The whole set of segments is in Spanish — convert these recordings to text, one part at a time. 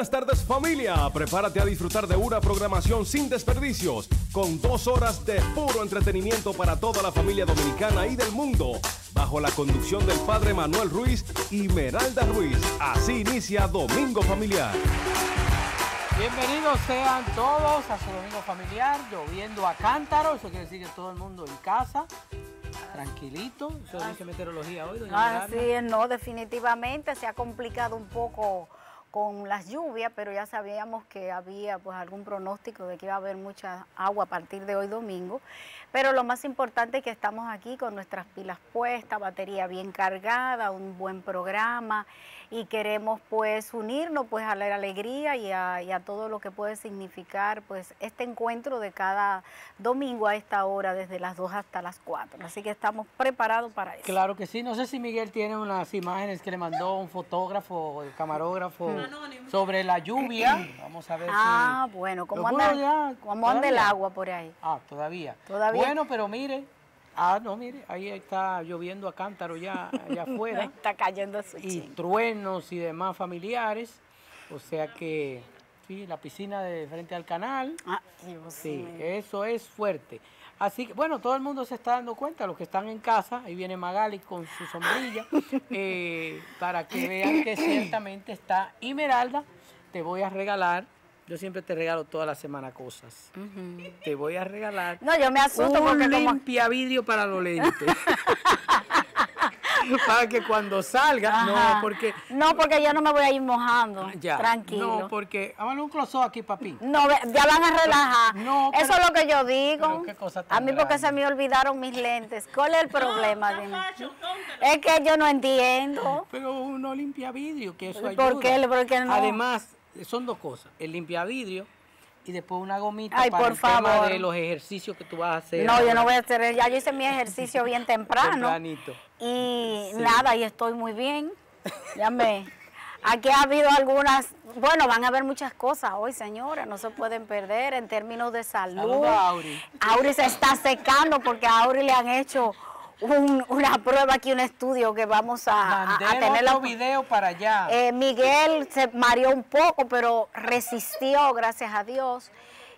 Buenas tardes familia, prepárate a disfrutar de una programación sin desperdicios, con dos horas de puro entretenimiento para toda la familia dominicana y del mundo, bajo la conducción del padre Manuel Ruiz y Meralda Ruiz. Así inicia Domingo Familiar. Bienvenidos sean todos a su domingo familiar, lloviendo a cántaro, eso quiere decir que todo el mundo en casa, tranquilito, eso dice meteorología hoy, doña Miranda. Así es, no, definitivamente se ha complicado un poco con las lluvias, pero ya sabíamos que había pues algún pronóstico de que iba a haber mucha agua a partir de hoy domingo. Pero lo más importante es que estamos aquí con nuestras pilas puestas, batería bien cargada, un buen programa y queremos pues unirnos pues a la alegría y a, y a todo lo que puede significar pues este encuentro de cada domingo a esta hora desde las 2 hasta las 4. Así que estamos preparados para eso. Claro que sí, no sé si Miguel tiene unas imágenes que le mandó un fotógrafo o el camarógrafo sobre la lluvia, vamos a ver Ah, si... bueno, ¿cómo ¿Lo anda, ya? cómo anda el agua por ahí? Ah, todavía. Todavía. Bueno, pero mire, ah, no, mire, ahí está lloviendo a cántaro ya allá afuera. Está cayendo su y truenos y demás familiares. O sea que, sí, la piscina de frente al canal. Ah, Dios Sí, mío. eso es fuerte. Así que, bueno, todo el mundo se está dando cuenta, los que están en casa, ahí viene Magali con su sombrilla, eh, para que vean que ciertamente está. Y Meralda, te voy a regalar, yo siempre te regalo toda la semana cosas. Te voy a regalar No, yo me asusto un porque como... limpia vidrio para los lentes. para que cuando salga, no, porque No, porque yo no me voy a ir mojando. ya, Tranquilo. no, porque hágale un close aquí, papi. No, ya van a relajar. No, Eso pero- es lo que yo digo. pero qué cosa tan a mí porque se me olvidaron mis lentes. ¿Cuál es el problema? Dime? Es que yo no entiendo. Pero uno limpia vidrio, que eso ¿Por ayuda. qué? ¿Por qué no? Además, son dos cosas, el limpia vidrio y después una gomita Ay, para por el tema favor. de los ejercicios que tú vas a hacer. No, yo no voy a hacer. Ya yo hice mi ejercicio bien temprano. tempranito. Y nada, y estoy muy bien. Ya me. Aquí ha habido algunas, bueno, van a haber muchas cosas hoy, señora, no se pueden perder en términos de salud. Saluda Auri. Auri se está secando porque a Auri le han hecho un- una prueba aquí, un estudio que vamos a, a- a Mandé tener la otro video para allá. eh, Miguel se mareó un poco, pero resistió, gracias a Dios.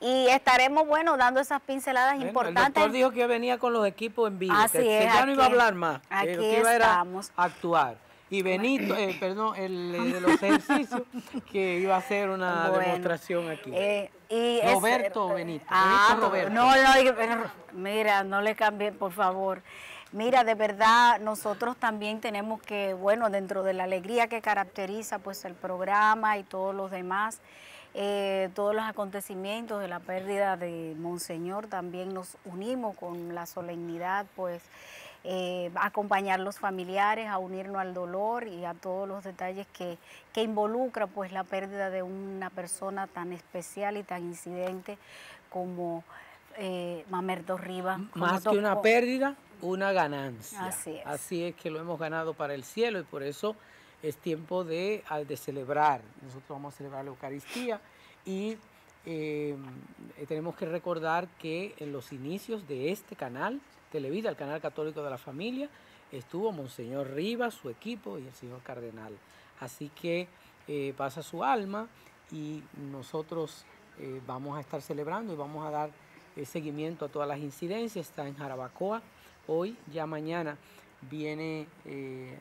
Y estaremos, bueno, dando esas pinceladas Bueno, El importantes. doctor dijo que venía con los equipos en vivo, Así que, es, ya no iba a aquí- hablar más, que aquí lo que iba estamos. a actuar. Y Benito, eh, perdón, el de los ejercicios, que iba a hacer una Bueno, demostración aquí. eh, y es- Roberto Benito, Ah, Benito Roberto. No, no, mira, no le cambien, por favor. Mira, de verdad, nosotros también tenemos que, bueno, dentro de la alegría que caracteriza pues el programa y todos los demás, eh, todos los acontecimientos de la pérdida de Monseñor, también nos unimos con la solemnidad, pues, eh, a acompañar los familiares, a unirnos al dolor y a todos los detalles que, que involucra pues la pérdida de una persona tan especial y tan incidente como eh, Mamerto Rivas. como Más que una pérdida, una ganancia. Así es. Así es que lo hemos ganado para el cielo y por eso es tiempo de, ah, de celebrar. Nosotros vamos a celebrar la Eucaristía y eh, eh, tenemos que recordar que en los inicios de este canal, Televida, el canal católico de la familia, estuvo Monseñor Rivas, su equipo y el señor Cardenal. Así que eh, pasa su alma y nosotros eh, vamos a estar celebrando y vamos a dar seguimiento a todas las incidencias. Está en Jarabacoa hoy, ya mañana viene eh,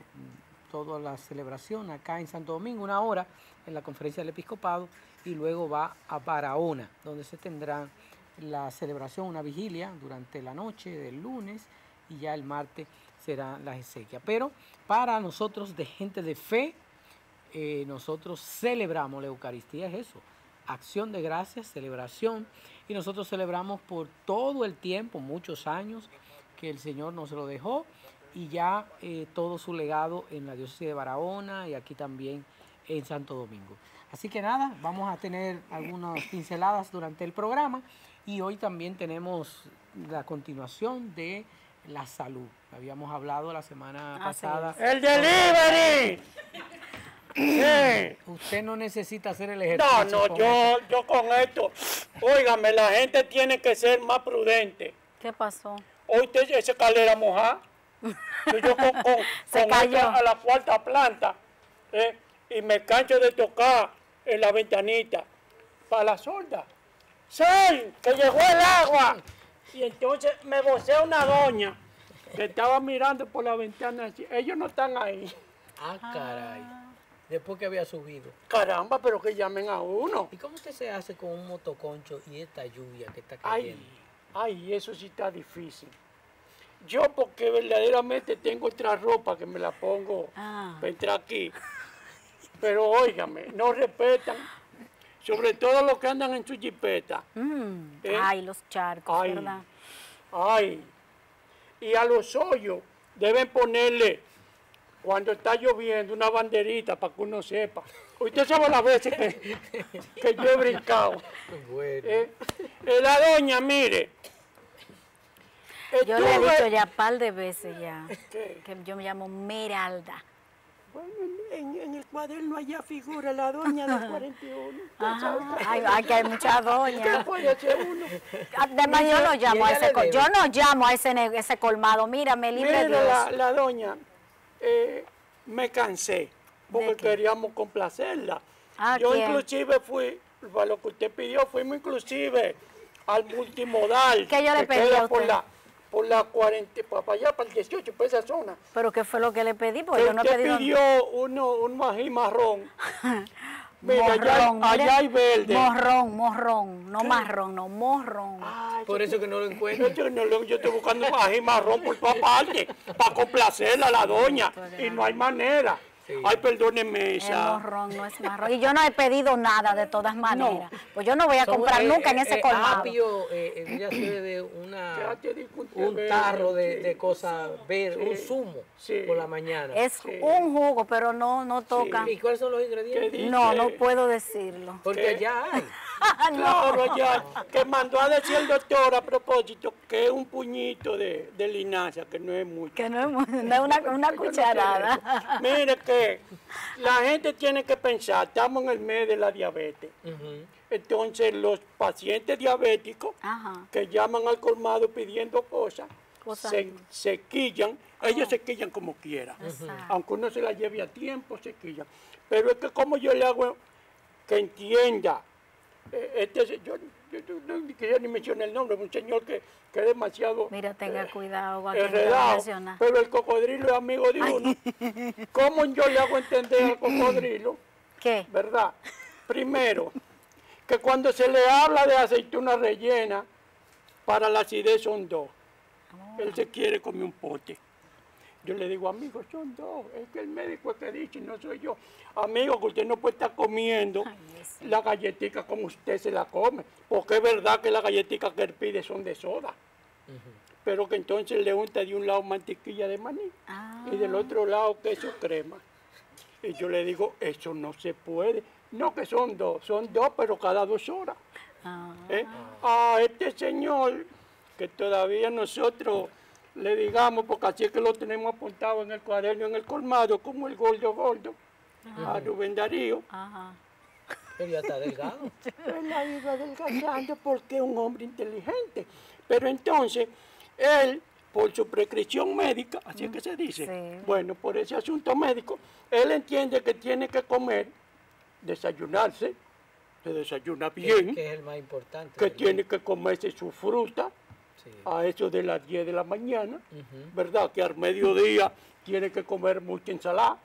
toda la celebración acá en Santo Domingo, una hora en la conferencia del episcopado y luego va a Barahona, donde se tendrá la celebración, una vigilia durante la noche del lunes y ya el martes será la exequia. Pero para nosotros de gente de fe, eh, nosotros celebramos la Eucaristía, es eso, acción de gracias, celebración, y nosotros celebramos por todo el tiempo, muchos años, que el Señor nos lo dejó y ya eh, todo su legado en la diócesis de Barahona y aquí también en Santo Domingo. Así que nada, vamos a tener algunas pinceladas durante el programa y hoy también tenemos la continuación de la salud. Habíamos hablado la semana pasada. ¡El delivery! Sí. Usted no necesita hacer el No, ejercicio. no, con yo, yo con esto. Óigame, la gente tiene que ser más prudente. ¿Qué pasó? Hoy usted esa escalera mojada. Yo con, con, Se con cayó. esta a la cuarta planta. eh, y me canso de tocar en la ventanita. Para la solda. ¡Sal! ¡Que llegó el agua! Y entonces me vocea una doña que estaba mirando por la ventana así. Ellos no están ahí. Ah, caray. Después que había subido. Caramba, pero que llamen a uno. ¿Y cómo usted se hace con un motoconcho y esta lluvia que está Ay, cayendo? ay, eso sí está difícil. Yo porque verdaderamente tengo otra ropa que me la pongo Ah. para entrar aquí. Pero óigame, no respetan. Sobre todo los que andan en su jipeta. Mm, ¿Eh? Ay, los charcos, Ay. ¿verdad? Ay. Y a los hoyos deben ponerle, cuando está lloviendo, una banderita para que uno sepa. Usted sabe las veces que, que yo he brincado. Bueno. Eh, eh, la doña, mire. Yo le he dicho ya un par de veces ya ¿Qué? que yo me llamo Meralda. Bueno, en, en el cuaderno allá figura la doña del 41. Usted Ajá. sabe que- Ay, ay, que hay muchas ¿Qué doñas. puede ser uno? Además, yo no llamo a ese yo no llamo a ese, ese colmado. Mira, me libre Mira, Dios. la, la doña, eh, me cansé porque queríamos complacerla. ¿A Yo quién? inclusive fui, para lo que usted pidió, fuimos inclusive al multimodal. ¿Qué yo le que pedí a por usted? la, por la 40, para allá, para el 18, por esa zona. Pero ¿qué fue lo que le pedí? Porque Que yo no he usted pedido pidió uno, un mají marrón. Mira, allá, morrón. allá mire, hay verde. Morrón, morrón. No marrón, no, morrón. Ay, Por eso que no lo encuentro. Yo, no yo estoy buscando un ají marrón por todas partes para complacerla a la doña y no hay manera. Ay, perdóneme El esa. morrón no es marrón. Y yo no he pedido nada de todas maneras. Pues yo no voy a comprar eh, nunca en eh, ese eh, colmado. apio, eh, ella se de una, Ya un tarro de, sí. de cosas verdes, un zumo sí. por la mañana. Es Sí. un jugo, pero no, no toca. ¿Y cuáles son los ¿Qué ingredientes? No, no puedo decirlo. Porque ¿Qué? allá hay. Claro, ya, que mandó a decir el doctor a propósito que es un puñito de, de linaza, que no es mucho. Que no es, mu- no es una, cucharada. Mire que la gente tiene que pensar, estamos en el mes de la diabetes. Entonces los pacientes diabéticos Ajá. que llaman al colmado pidiendo cosas, se, se quillan, ellos se quillan como quieran. Aunque uno se la lleve a tiempo, se quillan. Pero es que como yo le hago que entienda, este, yo, yo- yo no quería ni mencionar el nombre, un señor que, que es demasiado Mira, tenga eh, cuidado enredado, pero el cocodrilo es amigo de uno. ¿Cómo yo le hago entender al cocodrilo? ¿Qué? ¿verdad? Primero, que cuando se le habla de aceituna rellena, para la acidez son dos. Él se quiere comer un pote. Yo le digo, amigo, son dos. Es que el médico es que dice, no soy yo. Amigo, que usted no puede estar comiendo la galletita como usted se la come. Porque es verdad que las galletitas que él pide son de soda. Pero que entonces le unta de un lado mantequilla de maní Ah. y del otro lado queso crema. Y yo le digo, eso no se puede. No que son dos, son dos, pero cada dos horas. Ah. ¿eh? A este señor, que todavía nosotros le digamos, porque así es que lo tenemos apuntado en el cuaderno, en el colmado, como el gordo gordo, a Rubén Darío. Ajá. Pero ya está delgado. Él ha ido adelgazando porque es un hombre inteligente. Pero entonces, él, por su prescripción médica, así es que se dice, Sí. bueno, por ese asunto médico, él entiende que tiene que comer, desayunarse, se desayuna bien, que es el más importante. que tiene que comerse su fruta Sí. a eso de las 10 de la mañana. ¿verdad? Que al mediodía tiene que comer mucha ensalada.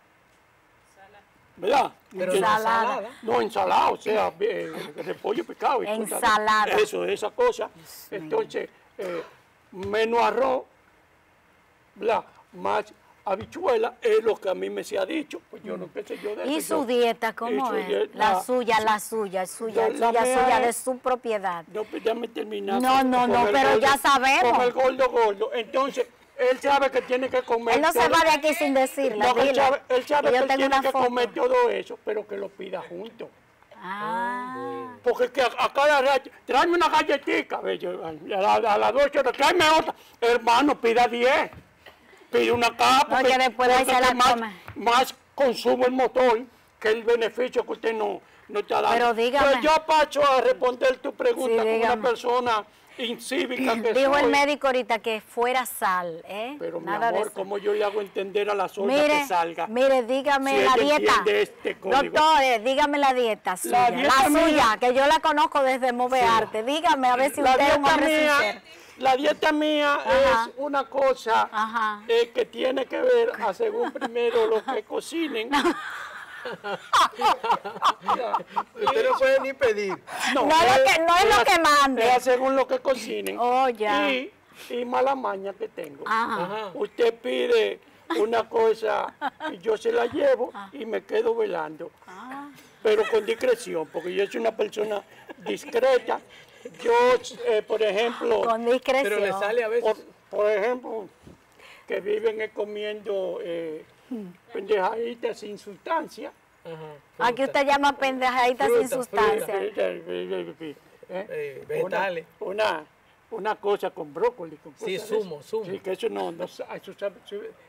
¿Verdad? Pero Ensalada. ensalada. no, ensalada, o sea, eh, repollo picado. y cosas. Ensalada. Eso, esa cosa. Entonces, eh, menos arroz, ¿verdad? Más habichuela, es lo que a mí me se ha dicho. Pues yo no qué sé yo de ¿Y eso, su yo- dieta cómo es? dieta- La suya, la suya, suya, la suya, suya, de su propiedad. No, pues ya me terminaste. No, no, no, pero ya sabemos. Con el gordo gordo. Entonces, él sabe que tiene que comer. Él no se va de aquí sin decirle, No, él sabe, él sabe que él tiene que foto. comer todo eso, pero que lo pida junto. Ah, Porque es que a, a cada rato, tráeme una galletita, a, la- las 12 horas, tráeme otra. Hermano, pida 10. Pide una capa. No, que después porque se la más, más consume el motor que el beneficio que usted no, no está dando. Pero dígame. Pues yo paso a responder tu pregunta Sí, como una persona incívica que dijo el médico ahorita que fuera sal, ¿eh? Pero mi Nada de amor. ¿cómo yo le hago entender a la Mire, que salga? mire, dígame Si la dieta. este. Doctores, dígame la dieta suya. La, dieta suya, que yo la conozco desde Movearte. Dígame a ver si la usted es un hombre sincero. La dieta mía Ajá. es una cosa eh, que tiene que ver a según primero lo que cocinen. Usted no puede ni pedir. No es lo que- no es lo que mande. Es según lo que cocinen. Oh, ya. Y, y mala maña que tengo. Ajá. Usted pide una cosa y yo se la llevo Ah. y me quedo velando. Pero con discreción, porque yo soy una persona discreta. Yo, eh, por ejemplo, Con discreción. Pero le sale a veces. por, por ejemplo, que viven comiendo eh, pendejaditas sin sustancia. Aquí usted llama pendejadita sin Fruta, sustancia. ¿eh? Eh, vegetales. Una, una, una cosa con brócoli. Con Sí, esas. zumo. Sí, que eso no, no eso sabe-.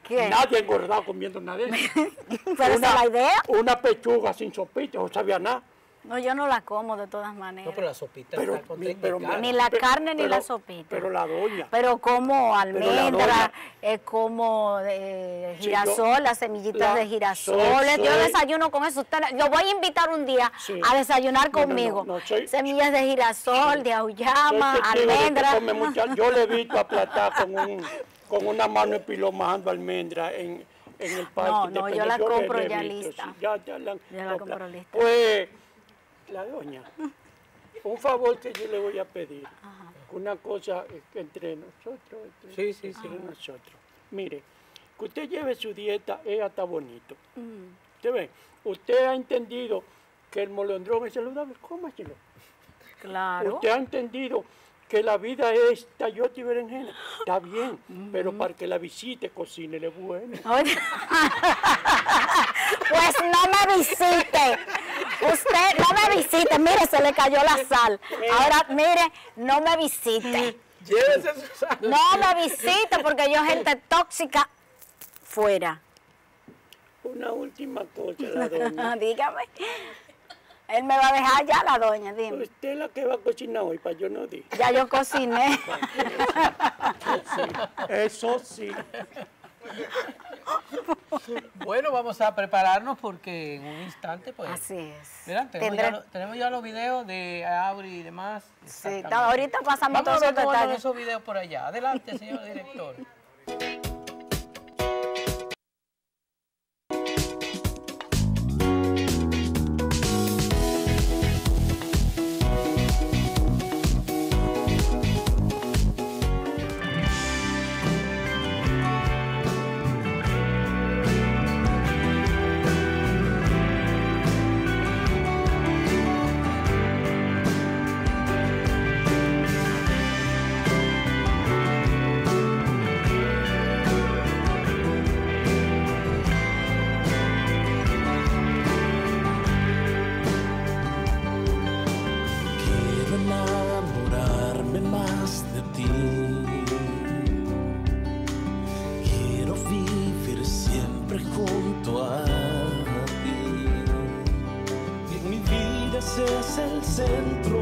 Nadie ha engordado comiendo nada de eso. Pero esa es la idea. Una pechuga sin sopita, no sabía nada. No, yo no la como de todas maneras. No, pero la sopita Pero, está con mi- pero. Ni la pe- carne ni pero- la sopita. Pero la doña. Pero como almendra, doña- eh, como eh, girasol, yo- las semillitas la- de girasol. soy- Yo soy- desayuno con eso. Usted, yo voy a invitar un día Sí. a desayunar No, no, no, conmigo. no, soy- Semillas de girasol, de Soy auyama, almendra. mucha- yo le he visto aplatar con, un, con una mano majando almendra en, en el parque. No, no, yo la compro ya visto, lista. sí, ya, ya la, Yo compro lista. Pues, la doña, un favor que yo le voy a pedir. Una cosa entre nosotros, entre, Sí, sí, sí. entre nosotros. Mire, que usted lleve su dieta es hasta bonito. Mm. ¿Usted ve? Usted ha entendido que el molondrón es saludable, cómaselo. Claro. Usted ha entendido que la vida es tayota y berenjena. Está bien, pero para que la visite, cocínele bueno. Oye. pues no me visite. Usted no me visite. Mire, se le cayó la sal. Ahora, mire, no me visite. Llévese su sal. No me visite porque yo gente tóxica fuera. Una última cosa, la doña. Dígame. Él me va a dejar ya la doña, dime. Usted es la que va a cocinar hoy, para yo no decir. Ya yo cociné. Eso sí. Bueno, vamos a prepararnos porque en un instante, pues. Así es. Mira, tenemos, Tendré- ya, lo- tenemos ya los videos de Auri y demás. Sí, ahorita pasamos Vamos a todos ver esos cómo andan detalles. esos videos por allá. Adelante, señor director. centro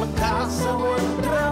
la casa o el trabajo.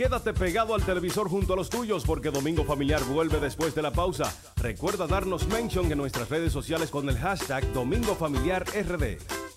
Quédate pegado al televisor junto a los tuyos porque Domingo Familiar vuelve después de la pausa. Recuerda darnos mention en nuestras redes sociales con el hashtag Domingo Familiar RD.